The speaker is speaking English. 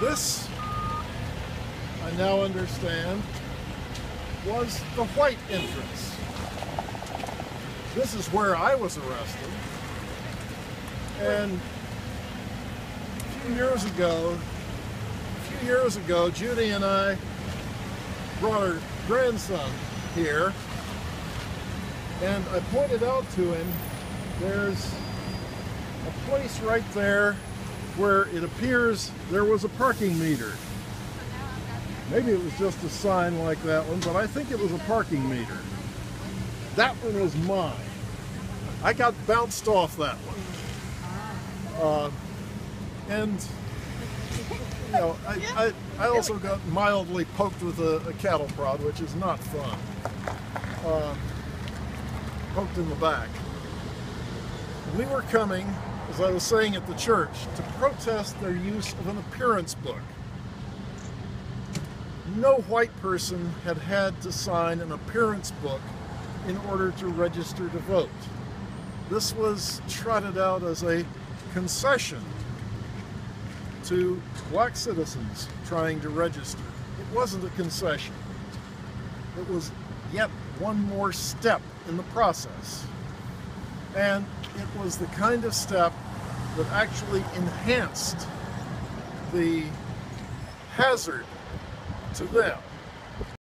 This, I now understand, was the white entrance. This is where I was arrested. And a few years ago, a few years ago, Judy and I brought our grandson here, and I pointed out to him there's a place right there where it appears there was a parking meter. Maybe it was just a sign like that one, but I think it was a parking meter. That one was mine. I got bounced off that one. Uh, and, you know, I, I, I also got mildly poked with a, a cattle prod, which is not fun. Uh, poked in the back. We were coming, as I was saying at the church, to protest their use of an appearance book. No white person had had to sign an appearance book in order to register to vote. This was trotted out as a concession to black citizens trying to register. It wasn't a concession. It was yet one more step in the process. And it was the kind of step that actually enhanced the hazard to them.